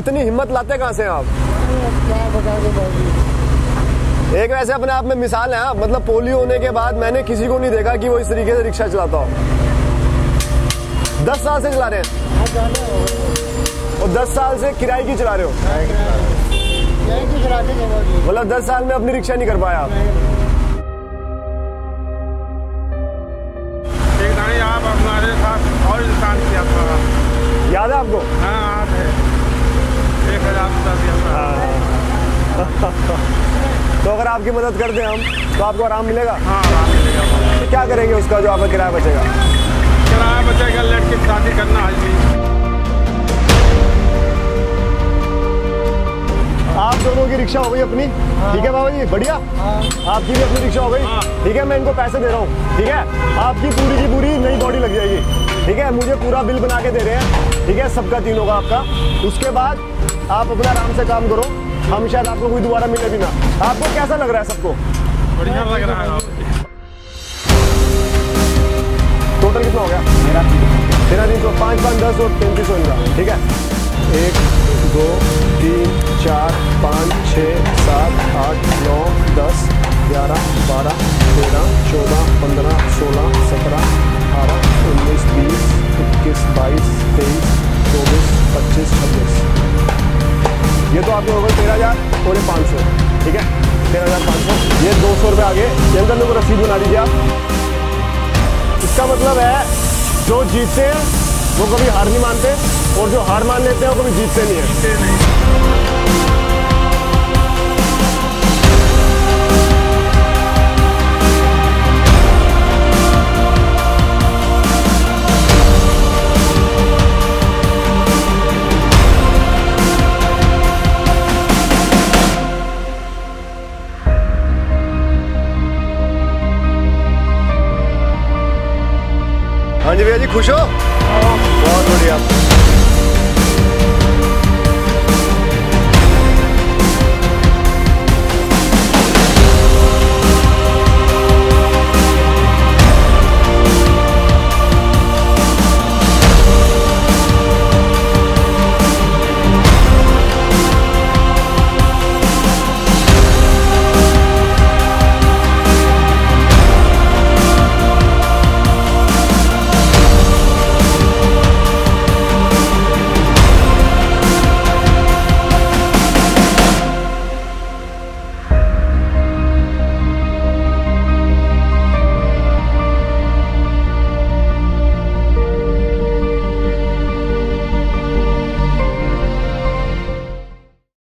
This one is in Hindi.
इतनी हिम्मत लाते कहाँ से आप? एक वैसे अपने आप में मिसाल है हाँ। मतलब पोलियो होने के बाद मैंने किसी को नहीं देखा कि वो इस तरीके से रिक्शा चलाता हो। दस साल से चला रहे हैं। और दस साल से किराए की चला रहे हो। मतलब दस साल में अपनी रिक्शा नहीं कर पाया आप। आपकी मदद कर दें हम तो आपको आराम मिलेगा? हाँ आराम मिलेगा। तो क्या करेंगे उसका जो आपका किराया बचेगा? किराया बचेगा लड़के की शादी करना आज भी आप दोनों की रिक्शा हो गई अपनी? ठीक है बाबा जी बढ़िया। आपकी भी अपनी रिक्शा हो गई? हाँ। ठीक है मैं इनको पैसे दे रहा हूँ। ठीक है? आपकी पूरी की पूरी नई बॉडी लग जाएगी। ठीक है? मुझे पूरा बिल बना के दे रहे हैं। ठीक है? सबका तीनों का आपका। उसके बाद आप अपना आराम से काम करो। हम शायद आपको कोई दोबारा मिले भी ना। आपको कैसा लग रहा है सबको? बढ़िया लग रहा है। टोटल कितना हो गया? मेरा तेरह तीन सौ पाँच पाँच दस और तैंतीस सौ इनका ठीक है? एक दो तीन चार पाँच छः सात आठ नौ दस आपके हो गए तेरह हज़ार और पाँच सौ। ठीक है? तेरह हज़ार पाँच सौ। ये दो सौ रुपये आगे। ये अंदर रसीद बना दीजिए आप इसका मतलब है, जो जीतते हैं, वो कभी हार नहीं मानते, और जो हार मान लेते हैं, वो कभी जीतते नहीं है। भैया जी खुश हो? बहुत बढ़िया।